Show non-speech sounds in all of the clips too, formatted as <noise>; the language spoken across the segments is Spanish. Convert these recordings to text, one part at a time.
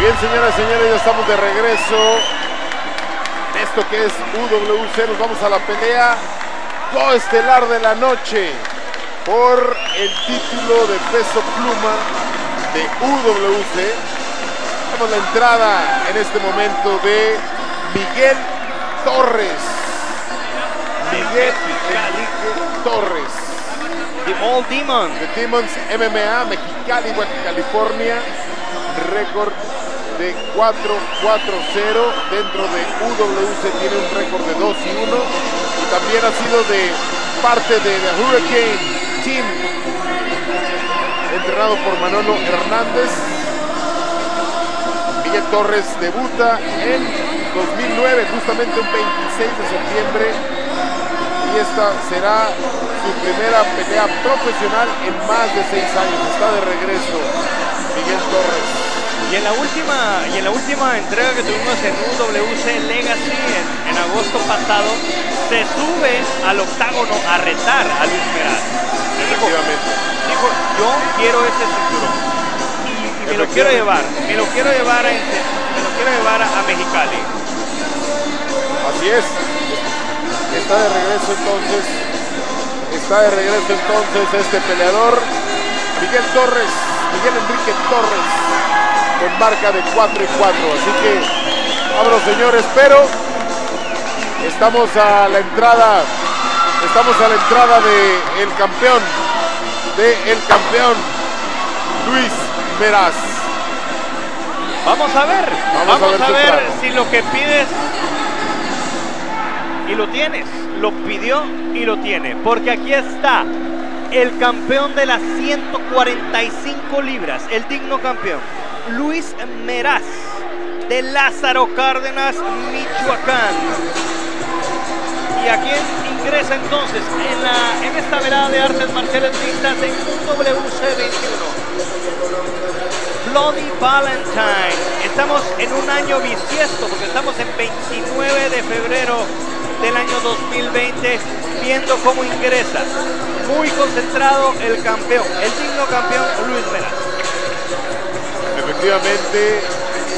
Y bien, señoras y señores, ya estamos de regreso. Esto que es UWC, nos vamos a la pelea coestelar de la noche por el título de peso pluma de UWC. Tenemos la entrada en este momento de Miguel Torres. Miguel Enrique Torres. The All Demon. The Demons MMA, Mexicali, California. Récord de 4-4-0. Dentro de UWC tiene un récord de 2 y 1. Y también ha sido de parte de The Hurricane Team. Entrenado por Manolo Hernández. Miguel Torres debuta en 2009, justamente el 26 de septiembre. Y esta será su primera pelea profesional en más de seis años. Está de regreso Miguel Torres. Y en la última, y en la última entrega que tuvimos en UWC Legacy en, en agosto pasado, se sube al octágono a retar a Luis Meraz. Dijo, Efectivamente. dijo, yo quiero ese cinturón. Y, y me lo quiero llevar, me lo quiero llevar a, me lo quiero llevar a, a Mexicali. Así es. Está de regreso entonces. Está de regreso entonces este peleador. Miguel Torres. Miguel Enrique Torres. Con marca de 4 y 4. Así que, vámonos señores, pero estamos a la entrada. Estamos a la entrada de el campeón. De el campeón. Luis Meraz. Vamos a ver, Vamos vamos, a ver a si lo que pides y lo tienes, lo pidió y lo tiene, porque aquí está el campeón de las 145 libras, el digno campeón, Luis Meraz, de Lázaro Cárdenas, Michoacán. Y a quien ingresa entonces en, la, en esta velada de artes marciales mixtas en WC21. Bloody Valentine. Estamos en un año bisiesto porque estamos en 29 de febrero del año 2020 viendo cómo ingresa. Muy concentrado el campeón, el digno campeón Luis Meraz. Efectivamente,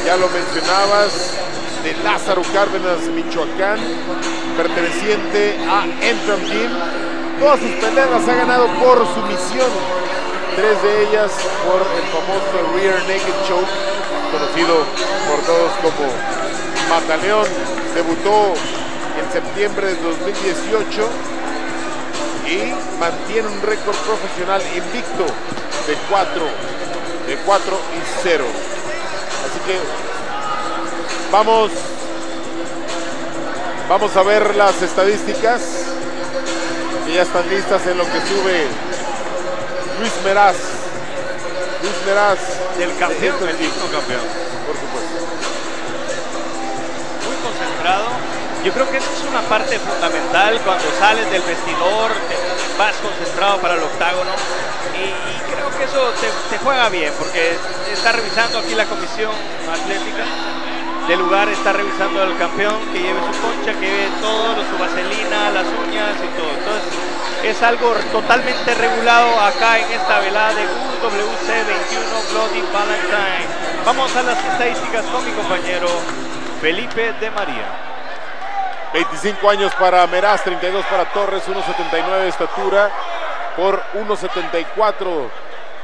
ya lo mencionabas, de Lázaro Cárdenas, Michoacán, perteneciente a Entram Team. Todas sus peleas ha ganado por sumisión, tres de ellas por el famoso Rear Naked Choke, conocido por todos como Mataleón. Debutó en septiembre de 2018 y mantiene un récord profesional invicto de 4 de 4 y 0. Así que vamos vamos a ver las estadísticas que ya están listas en lo que sube Luis Meraz. Luis Meraz Del campeón, de el digno campeón. por supuesto. Muy concentrado. Yo creo que esa es una parte fundamental cuando sales del vestidor, te vas concentrado para el octágono y, creo que eso te, juega bien porque está revisando aquí la comisión atlética del lugar, está revisando al campeón que lleve su concha, que lleve todo, su vaselina, las uñas y todo. Entonces es algo totalmente regulado acá en esta velada de WC 21 Bloody Valentine. Vamos a las estadísticas con mi compañero Felipe de María. 25 años para Meraz, 32 para Torres, 1.79 de estatura por 1.74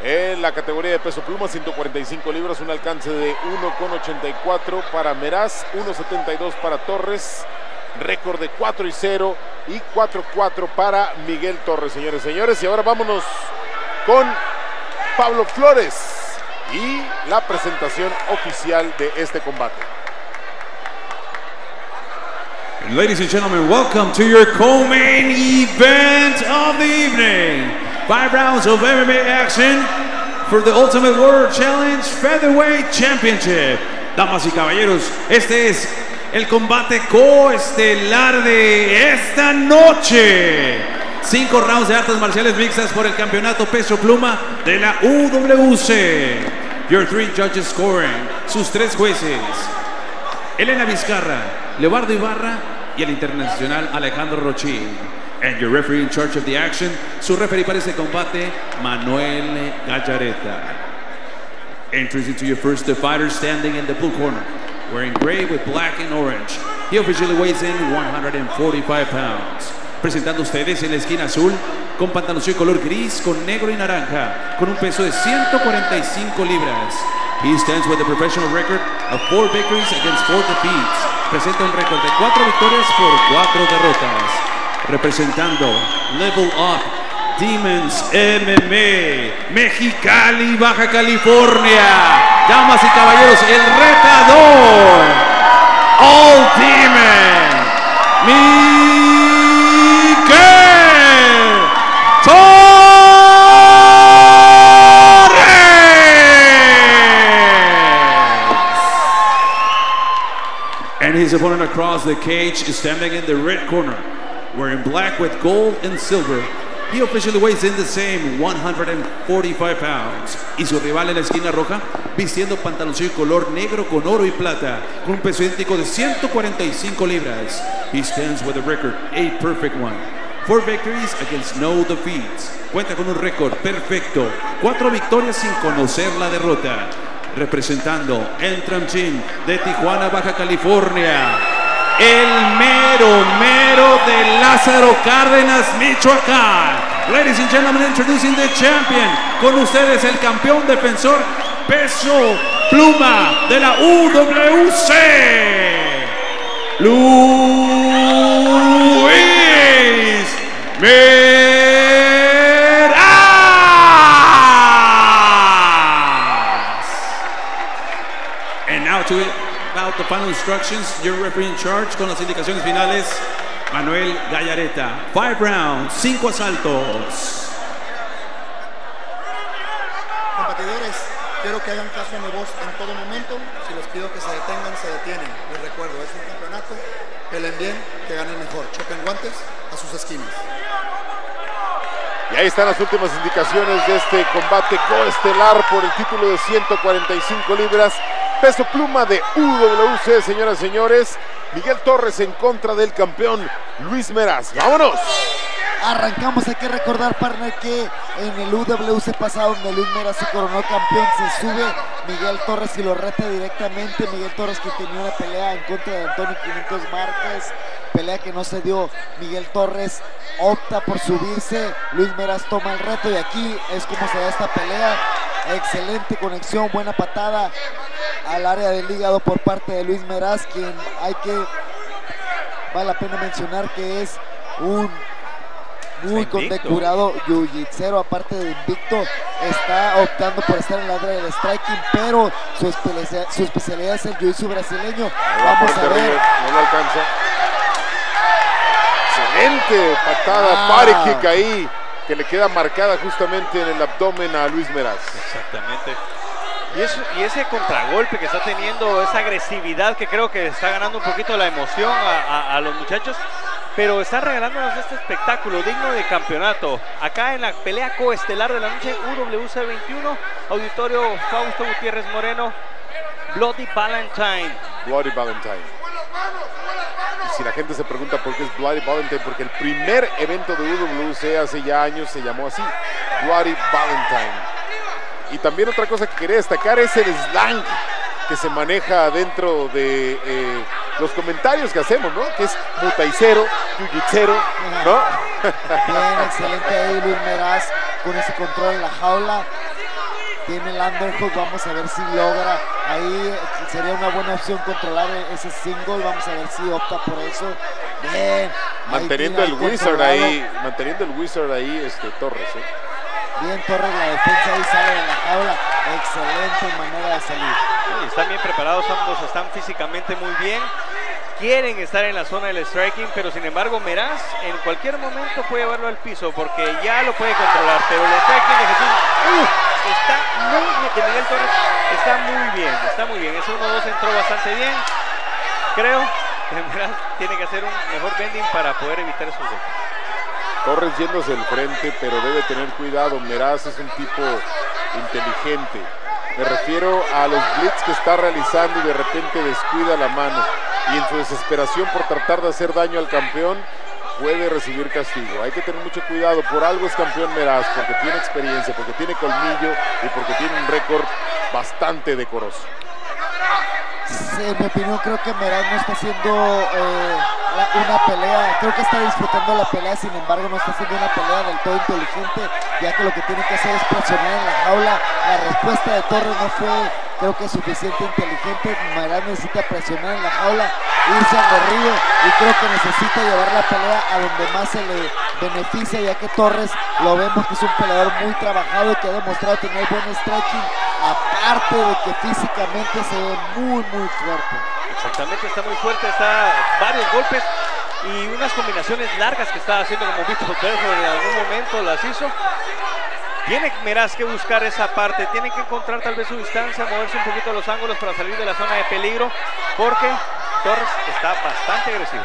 en la categoría de peso pluma, 145 libras, un alcance de 1.84 para Meraz, 1.72 para Torres, récord de 4 y 0 y 4-4 para Miguel Torres, señores señores. Y ahora vámonos con Pablo Flores y la presentación oficial de este combate. Ladies and gentlemen, welcome to your co-main event of the evening. Five rounds of MMA action for the Ultimate World Challenge Featherweight Championship. Damas y caballeros, este es el combate coestelar de esta noche. Cinco rounds de artes marciales mixtas por el campeonato peso pluma de la UWC. Your three judges scoring, sus tres jueces. Elena Vizcarra, Leobardo Ibarra y el internacional Alejandro Rochi. And your referee in charge of the action, su referee para este combate, Manuel Gallareta. Entries into your first fighter standing in the blue corner, wearing gray with black and orange. He officially weighs in 145 pounds. Presentando ustedes en la esquina azul, con pantaloncillo color gris con negro y naranja, con un peso de 145 libras. He stands with a professional record of four victories against four defeats. Presenta un récord de cuatro victorias por cuatro derrotas. Representando Level Up Demons MMA, Mexicali, Baja California. Damas y caballeros, el retador, All Demon, Miguel across the cage standing in the red corner, wearing black with gold and silver. He officially weighs in the same 145 pounds. Y su rival en la esquina roja, vistiendo pantaloncillo color negro con oro y plata, con un peso idéntico de 145 libras. He stands with a record, a perfect one. Four victories against no defeats. Cuenta con un récord perfecto, cuatro victorias sin conocer la derrota. Representando Entram Gym de Tijuana, Baja California, el mero mero de Lázaro Cárdenas, Michoacán. Ladies and gentlemen, introducing the champion. Con ustedes el campeón defensor peso pluma de la UWC. Luis final instructions. Your referee in charge con las indicaciones finales, Manuel Gallareta. Five rounds, cinco asaltos. Competidores, quiero que hagan caso a mi voz en todo momento. Si les pido que se detengan, se detienen. Les recuerdo, es un campeonato. Peleen bien, que ganen mejor. Choquen guantes a sus esquinas. Y ahí están las últimas indicaciones de este combate coestelar por el título de 145 libras. Peso pluma de UWC, señoras y señores. Miguel Torres en contra del campeón Luis Meraz. ¡Vámonos! Arrancamos, hay que recordar, partner, que en el UWC pasado, donde Luis Mera se coronó campeón, se sube Miguel Torres y lo reta directamente. Miguel Torres que tenía una pelea en contra de Antonio 500 Márquez, pelea que no se dio. Miguel Torres opta por subirse, Luis Meras toma el reto y aquí es como se da esta pelea. Excelente conexión, buena patada al área del hígado por parte de Luis Meraz, quien hay que, vale la pena mencionar que es un muy condecorado jiu-jitsu, aparte de invicto, está optando por estar en la área del striking, pero su, espe- su especialidad es el jiu-jitsu brasileño. Vamos a ver. No le alcanza. Excelente patada, Ah. pare kick ahí, que le queda marcada justamente en el abdomen a Luis Meraz. Exactamente. Y, eso- y ese contragolpe que está teniendo, esa agresividad que creo que está ganando un poquito la emoción a, a- a los muchachos, pero están regalándonos este espectáculo digno de campeonato. Acá en la pelea coestelar de la noche, UWC 21, Auditorio Fausto Gutiérrez Moreno, Bloody Valentine. Bloody Valentine. Si la gente se pregunta por qué es Bloody Valentine, porque el primer evento de UWC hace ya años se llamó así, Bloody Valentine. Y también otra cosa que quería destacar es el slang que se maneja dentro de eh, los comentarios que hacemos, ¿no? Que es mutaicero, yujitsero, ¿no? Bien, excelente ahí Luis Meraz con ese control en la jaula. Tiene el underhook, vamos a ver si logra. Ahí sería una buena opción controlar ese single. Vamos a ver si opta por eso. Bien. manteniendo el wizard controlado. ahí, manteniendo el wizard ahí, este Torres, ¿eh? Bien, Torres, la defensa ahí sale de la jaula. Excelente manera de salir. Sí, están bien preparados, ambos están físicamente muy bien. Quieren estar en la zona del striking, pero sin embargo Meraz en cualquier momento puede llevarlo al piso porque ya lo puede controlar. Pero el striking de Jesús ¡uh! Está muy bien, de Miguel Torres está muy bien, está muy bien. Ese 1-2 entró bastante bien. Creo que tiene que hacer un mejor bending para poder evitar esos golpes. Torres hacia el frente, pero debe tener cuidado. Meraz es un tipo inteligente. Me refiero a los blitz que está realizando y de repente descuida la mano. Y en su desesperación por tratar de hacer daño al campeón, puede recibir castigo. Hay que tener mucho cuidado. Por algo es campeón Meraz, porque tiene experiencia, porque tiene colmillo y porque tiene un récord bastante decoroso. Sí, en mi opinión creo que Meraz no está haciendo eh, una pelea, creo que está disfrutando la pelea, sin embargo no está haciendo una pelea del todo inteligente, ya que lo que tiene que hacer es presionar en la jaula. La respuesta de Torres no fue, creo que suficiente inteligente. Meraz necesita presionar en la jaula, irse derribo y creo que necesita llevar la pelea a donde más se le beneficia, ya que Torres lo vemos que es un peleador muy trabajado y que ha demostrado tener buen stretching, aparte de que físicamente se ve muy, muy fuerte. Exactamente, está muy fuerte, está varios golpes y unas combinaciones largas que está haciendo como Belfort en algún momento las hizo. Tiene Meraz que buscar esa parte, tiene que encontrar tal vez su distancia, moverse un poquito los ángulos para salir de la zona de peligro, porque Torres está bastante agresivo.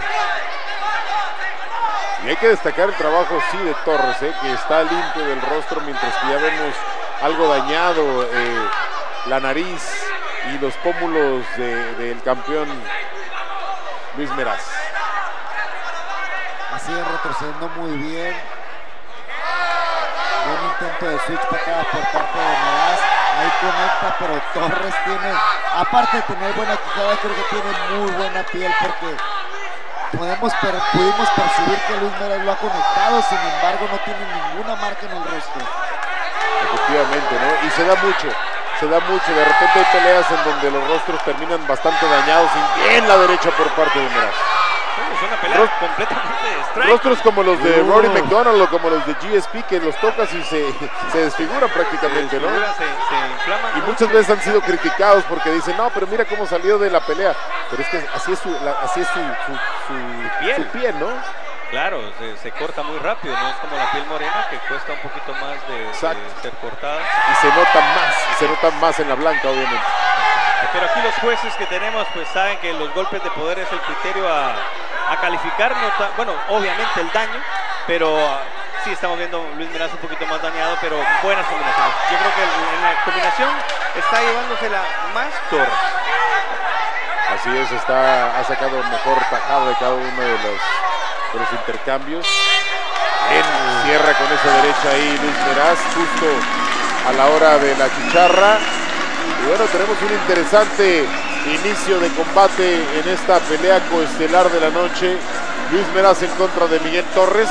Y hay que destacar el trabajo, sí, de Torres, ¿eh? que está limpio del rostro, mientras que ya vemos algo dañado, eh, la nariz y los pómulos de- del campeón Luis Meraz. Así es, retrocediendo muy bien. Buen intento de switch patada por parte de Meraz. Ahí conecta, pero Torres tiene, aparte de tener buena quijada, creo que tiene muy buena piel porque podemos per- pudimos percibir que Luis lo ha conectado, sin embargo no tiene ninguna marca en el rostro. Efectivamente, ¿no? Y se da mucho, se da mucho. De repente hay peleas en donde los rostros terminan bastante dañados y bien la derecha por parte de Meraz. Es una pelea Ros- completamente de strike. Rostros como los de Uh. Rory McDonald o como los de GSP que los tocas y se, <laughs> se desfiguran prácticamente, ¿no? Se, se inflaman. Y muchas veces han sido criticados porque dicen, no, pero mira cómo salió de la pelea. Pero es que así es su, la- así es su, su, su- piel. su piel, ¿no? Claro, se, se corta muy rápido, no es como la piel morena que cuesta un poquito más de, de ser cortada. Y se nota más, y se nota más en la blanca, obviamente. Pero aquí los jueces que tenemos pues saben que los golpes de poder es el criterio a, a calificar, no bueno, obviamente el daño, pero ah, sí estamos viendo Luis Meraz un poquito más dañado, pero buenas combinaciones. Yo creo que en la combinación está llevándosela más Torres. Así es, está, ha sacado mejor tajado de cada uno de los, los intercambios. Cierra con esa derecha ahí Luis Meraz, justo a la hora de la chicharra. Y bueno, tenemos un interesante inicio de combate en esta pelea coestelar de la noche. Luis Meraz en contra de Miguel Torres.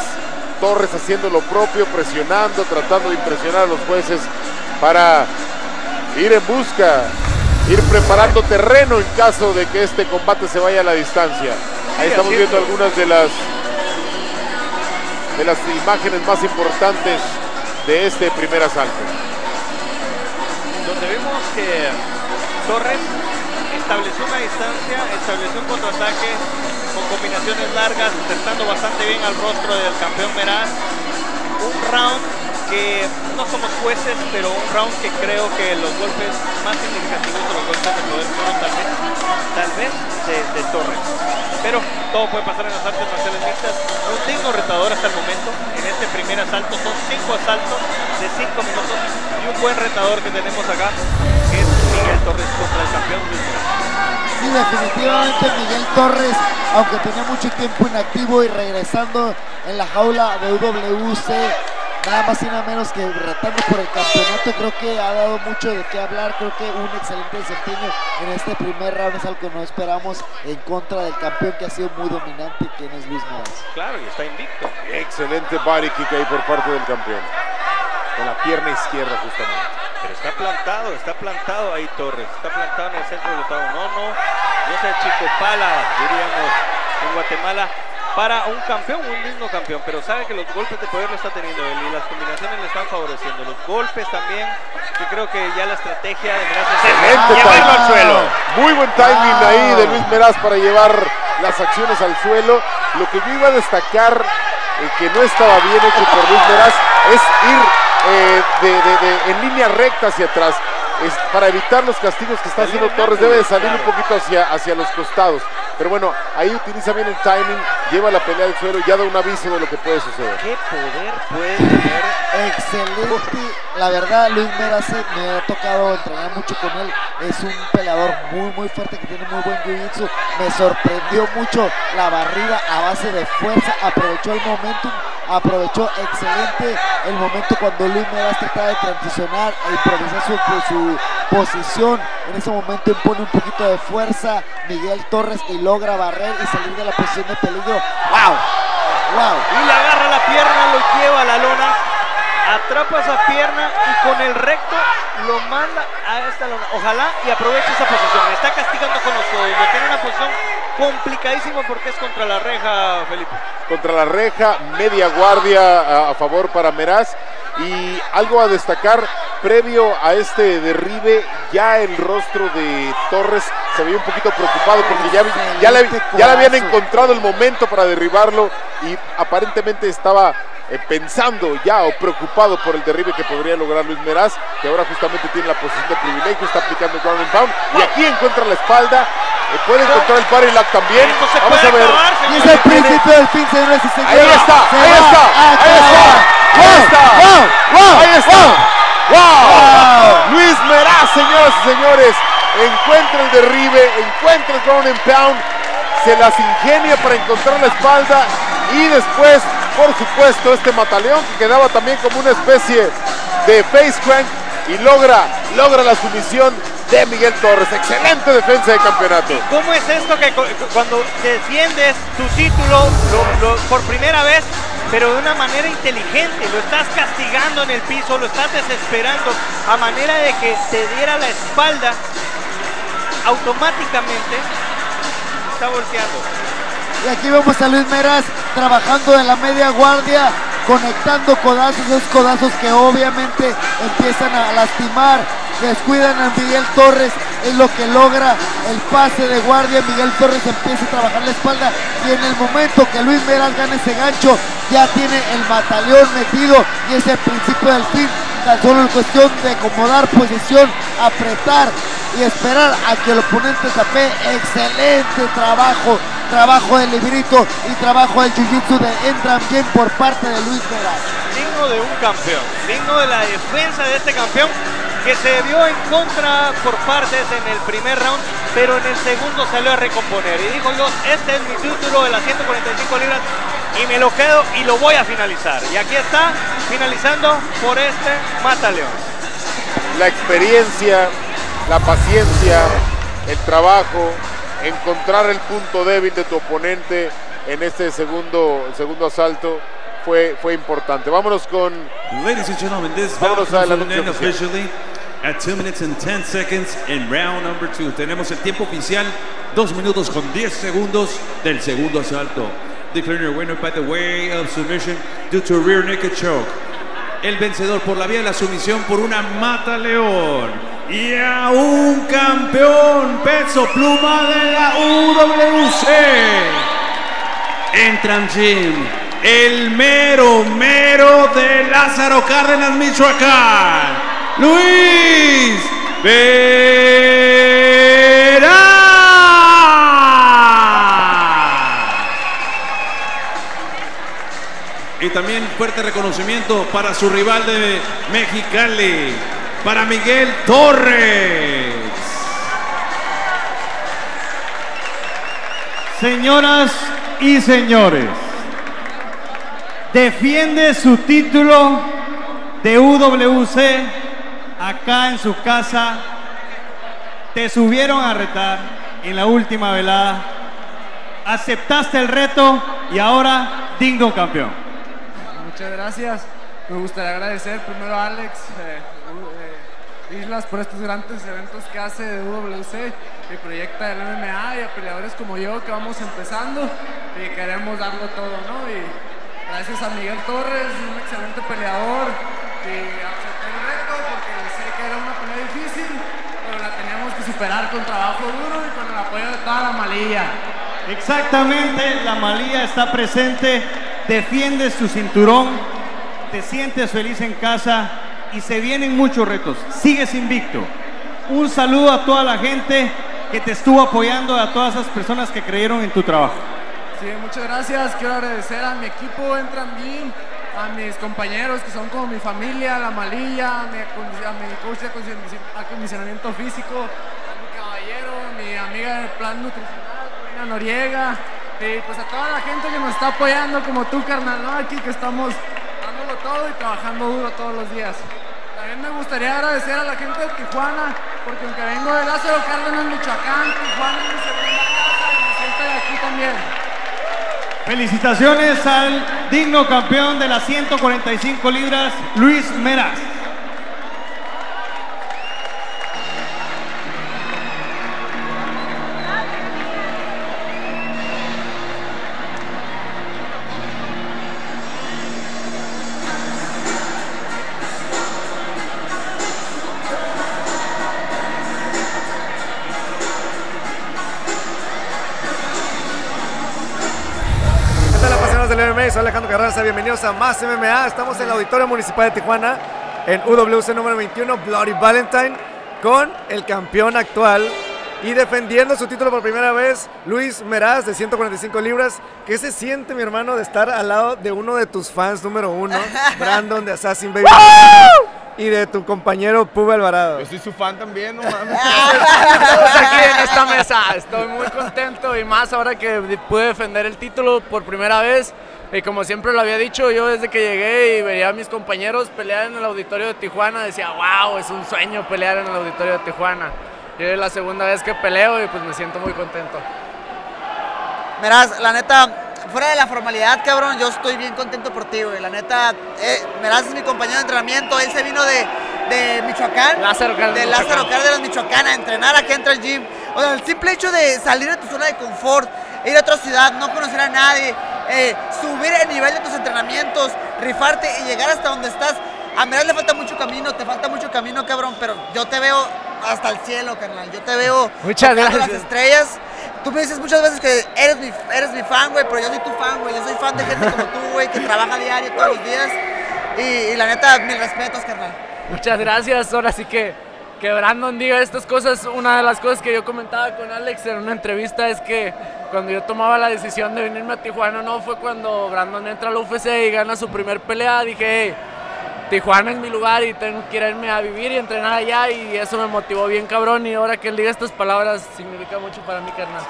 Torres haciendo lo propio, presionando, tratando de impresionar a los jueces para ir en busca, ir preparando terreno en caso de que este combate se vaya a la distancia. Ahí estamos viendo algunas de las de las imágenes más importantes de este primer asalto. Donde vemos que Torres estableció una distancia, estableció un contraataque con combinaciones largas, acertando bastante bien al rostro del campeón Meraz. Un round no somos jueces, pero un round que creo que los golpes más significativos de los golpes de poder fueron tal vez, tal vez de, Torres. Pero todo puede pasar en las artes marciales mixtas. Un digno retador hasta el momento. En este primer asalto son cinco asaltos de cinco minutos y un buen retador que tenemos acá, es Miguel Torres contra el campeón Luis. Sí, definitivamente Miguel Torres, aunque tenía mucho tiempo inactivo y regresando en la jaula de WC, nada más y nada menos que retando por el campeonato, creo que ha dado mucho de qué hablar, creo que un excelente desempeño en este primer round es algo que no esperamos en contra del campeón que ha sido muy dominante, quien es Luis Meraz. Claro, y está invicto. Excelente body kick ahí por parte del campeón. Con la pierna izquierda justamente. Pero está plantado, está plantado ahí Torres, está plantado en el centro del octavo. No, no, no se chico pala, diríamos en Guatemala, para un campeón, un digno campeón. Pero sabe que los golpes de poder lo está teniendo él y las combinaciones le están favoreciendo. Los golpes también, que creo que ya la estrategia de Meraz es Excelente llevarlo al suelo. Muy buen timing ahí de Luis Meraz para llevar las acciones al suelo. Lo que yo iba a destacar eh, que no estaba bien hecho por Luis Meraz es ir eh, de, de- de- en línea recta hacia atrás. Es para evitar los castigos que está haciendo en Torres, debe de salir un poquito hacia, hacia los costados. Pero bueno, ahí utiliza bien el timing, lleva la pelea al suelo y ya da un aviso de lo que puede suceder. ¿Qué poder puede tener? Excelente. La verdad, Luis Merase me ha tocado entrenar mucho con él. Es un peleador muy, muy fuerte que tiene muy buen jiu-jitsu. Me sorprendió mucho la barrida a base de fuerza. Aprovechó el momentum aprovechó excelente el momento cuando Luis Meras trataba de transicionar e improvisar su, su, posición. En ese momento impone un poquito de fuerza Miguel Torres y logra barrer y salir de la posición de peligro. ¡Wow! ¡Wow! Y le agarra la pierna, lo lleva a la lona, atrapa esa pierna y con el recto lo manda a esta lona. Ojalá y aproveche esa posición. está castigando con los codos. Tiene una posición complicadísima porque es contra la reja, Felipe. Contra la reja, media guardia a, favor para Meraz. Y algo a destacar, previo a este derribe, ya el rostro de Torres se veía un poquito preocupado porque ya, ya, le, ya le habían encontrado el momento para derribarlo y aparentemente estaba eh, pensando ya o preocupado por el derribe que podría lograr Luis Meraz, que ahora justamente tiene la posición de privilegio, está aplicando el ground and pound, y aquí encuentra la espalda, eh, puede encontrar el body también. Vamos a ver. y es el principio del fin, señores y señores. Ahí está, ahí está, ahí está, ahí está, ahí está. ¡Wow! Luis Meraz, señoras y señores, encuentra el derribe, encuentra el ground and pound, se las ingenia para encontrar la espalda y después por supuesto, este mataleón que quedaba también como una especie de face crank y logra, logra la sumisión de Miguel Torres. Excelente defensa de campeonato. ¿Cómo es esto que cuando defiendes tu título por primera vez, pero de una manera inteligente, lo estás castigando en el piso, lo estás desesperando a manera de que te diera la espalda, automáticamente está volteando. Y aquí vemos a Luis Meras trabajando en la media guardia, conectando codazos, esos codazos que obviamente empiezan a lastimar, descuidan a Miguel Torres, es lo que logra el pase de guardia, Miguel Torres empieza a trabajar la espalda y en el momento que Luis Meras gana ese gancho, ya tiene el mataleón metido y es el principio del fin, tan solo en cuestión de acomodar posición, apretar y esperar a que el oponente tape. Excelente trabajo, trabajo del librito y trabajo del jiu-jitsu de Entram bien por parte de Luis Vera. Digno de un campeón, digno de la defensa de este campeón que se vio en contra por partes en el primer round, pero en el segundo salió a recomponer y dijo yo, este es mi título de las 145 libras y me lo quedo y lo voy a finalizar. Y aquí está, finalizando por este Mata León. La experiencia la paciencia, el trabajo, encontrar el punto débil de tu oponente en este segundo, segundo asalto fue, fue importante. Vámonos con. Ladies and gentlemen, this vámonos a la at 2 minutes and 10 seconds in round number 2. Tenemos el tiempo oficial, 2 minutos con 10 segundos del segundo asalto. Declaring your winner by the way of submission due to rear naked choke. El vencedor por la vía de la sumisión por una mata león y a un campeón peso pluma de la UWC. Entran Jim, el mero mero de Lázaro Cárdenas, Michoacán, Luis Vera. Y también fuerte reconocimiento para su rival de Mexicali, para Miguel Torres. Señoras y señores, defiende su título de UWC acá en su casa. Te subieron a retar en la última velada. Aceptaste el reto y ahora digno campeón. Muchas gracias. Me gustaría agradecer primero a Alex. Eh, Islas por estos grandes eventos que hace de UWC y proyecta el MMA y a peleadores como yo que vamos empezando y queremos darlo todo, ¿no? Y gracias a Miguel Torres, un excelente peleador, el reto porque sé que era una pelea difícil, pero la superar con trabajo duro y con el apoyo de toda la malilla. Exactamente, la malilla está presente, defiendes tu cinturón, te sientes feliz en casa y se vienen muchos retos. Sigues invicto. Un saludo a toda la gente que te estuvo apoyando, a todas esas personas que creyeron en tu trabajo. Sí, muchas gracias. Quiero agradecer a mi equipo Entran Gym, a mis compañeros que son como mi familia, la malilla, a mi, a mi coach de acondici- acondicionamiento físico, mi amiga del plan nutricional, Corina Noriega, y pues a toda la gente que nos está apoyando como tú, carnal. Aquí que estamos dándolo todo y trabajando duro todos los días. También me gustaría agradecer a la gente de Tijuana, porque aunque vengo de Lázaro Cárdenas, Michoacán, Tijuana es mi segunda casa y me siento de aquí también. Felicitaciones al digno campeón de las 145 libras, Luis Meraz. Soy Alejandro Carranza, bienvenidos a Más MMA. Estamos en el Auditorio Municipal de Tijuana, en UWC número 21, Bloody Valentine, con el campeón actual y defendiendo su título por primera vez, Luis Meraz, de 145 libras. ¿Qué se siente, mi hermano, de estar al lado de uno de tus fans número uno, <laughs> Brandon de Assassin Baby, y de tu compañero Puma Alvarado? Yo soy su fan también, no mames. <laughs> Estamos aquí en esta mesa. Estoy muy contento y más ahora que pude defender el título por primera vez. Y como siempre lo había dicho, yo desde que llegué y veía a mis compañeros pelear en el auditorio de Tijuana, decía, wow, es un sueño pelear en el auditorio de Tijuana. Y es la segunda vez que peleo y pues me siento muy contento. Verás, la neta, fuera de la formalidad, cabrón, yo estoy bien contento por ti, güey. La neta, eh, Meraz es mi compañero de entrenamiento. Él se vino de, de Michoacán. Lázaro Cárdenas, De. Lázaro Cárdenas, Michoacán, a entrenar aquí entra el gym. O sea, el simple hecho de salir de tu zona de confort, ir a otra ciudad, no conocer a nadie, eh, subir el nivel de tus entrenamientos, rifarte y llegar hasta donde estás. A Meraz le falta mucho camino, te falta mucho camino, cabrón, pero yo te veo hasta el cielo, carnal. Yo te veo Muchas gracias. las estrellas. Tú me dices muchas veces que eres mi, eres mi fan, güey, pero yo soy tu fan, güey. Yo soy fan de gente como tú, güey, que trabaja diario todos los días. Y, y la neta, mil respetos, carnal. Muchas gracias. Ahora sí que, que Brandon diga estas cosas. Una de las cosas que yo comentaba con Alex en una entrevista es que cuando yo tomaba la decisión de venirme a Tijuana, no fue cuando Brandon entra al UFC y gana su primer pelea. Dije, "Hey, Tijuana es mi lugar y tengo que irme a vivir y entrenar allá. Y eso me motivó bien, cabrón. Y ahora que él diga estas palabras, significa mucho para mí, carnal.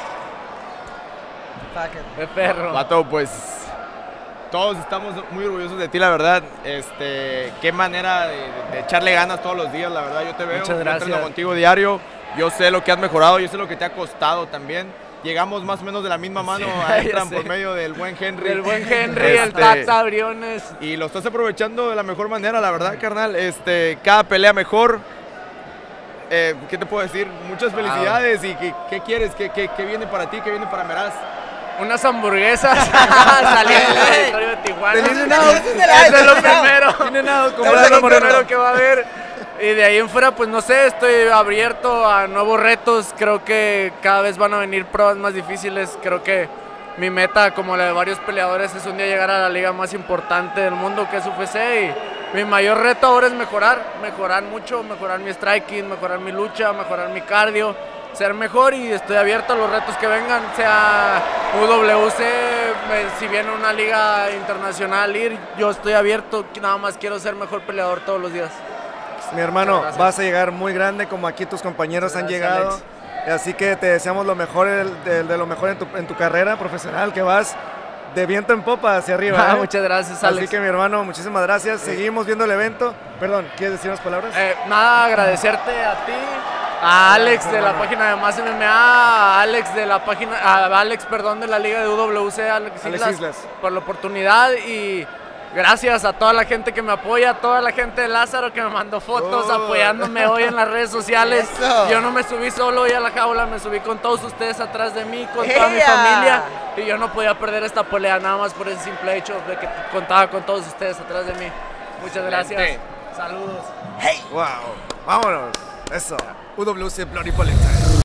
De perro. Vato, pues todos estamos muy orgullosos de ti, la verdad. Este, qué manera de, de echarle ganas todos los días, la verdad. Yo te veo, Muchas yo contigo diario. Yo sé lo que has mejorado, yo sé lo que te ha costado también. Llegamos más o menos de la misma mano Sí, <laughs> a Entran por medio del buen Henry. El buen Henry, el Tata Briones. Y lo estás aprovechando de la mejor manera, la verdad, carnal. Este, cada pelea mejor. Eh, ¿Qué te puedo decir? Muchas felicidades. ¿Y qué, qué quieres? ¿Qué, qué, qué viene para ti? ¿Qué viene para Meraz? Unas hamburguesas <laughs> saliendo del auditorio de Tijuana. Eso es lo primero. Como es lo primero que va a haber. Y de ahí en fuera, pues no sé, estoy abierto a nuevos retos. Creo que cada vez van a venir pruebas más difíciles. Creo que mi meta, como la de varios peleadores, es un día llegar a la liga más importante del mundo, que es UFC. Y mi mayor reto ahora es mejorar, mejorar mucho, mejorar mi striking, mejorar mi lucha, mejorar mi cardio, ser mejor y estoy abierto a los retos que vengan, sea UWC, si viene una liga internacional ir, yo estoy abierto, nada más quiero ser mejor peleador todos los días. Mi hermano, vas a llegar muy grande como aquí tus compañeros han llegado. Alex. Así que te deseamos lo mejor, el- de, de lo mejor en tu, en tu carrera profesional, que vas de viento en popa hacia arriba. Ah, ¿eh? muchas gracias, Así Alex. que mi hermano, muchísimas gracias. Seguimos viendo el evento. Perdón, ¿quieres decir unas palabras? Eh, nada, agradecerte a ti, a Alex de la página de Más MMA, a Alex de la página, a Alex, perdón, de la liga de UWC, Alex, Alex Islas, Islas. por la oportunidad y gracias a toda la gente que me apoya, a toda la gente de Lázaro que me mandó fotos Oh. apoyándome hoy en las redes sociales. Eso. Yo no me subí solo hoy a la jaula, me subí con todos ustedes atrás de mí, con toda mi familia y yo no podía perder esta pelea nada más por ese simple hecho de que contaba con todos ustedes atrás de mí. Muchas gracias. Saludos. ¡Wow! ¡Vámonos! Eso. UWC Bloody Valentine.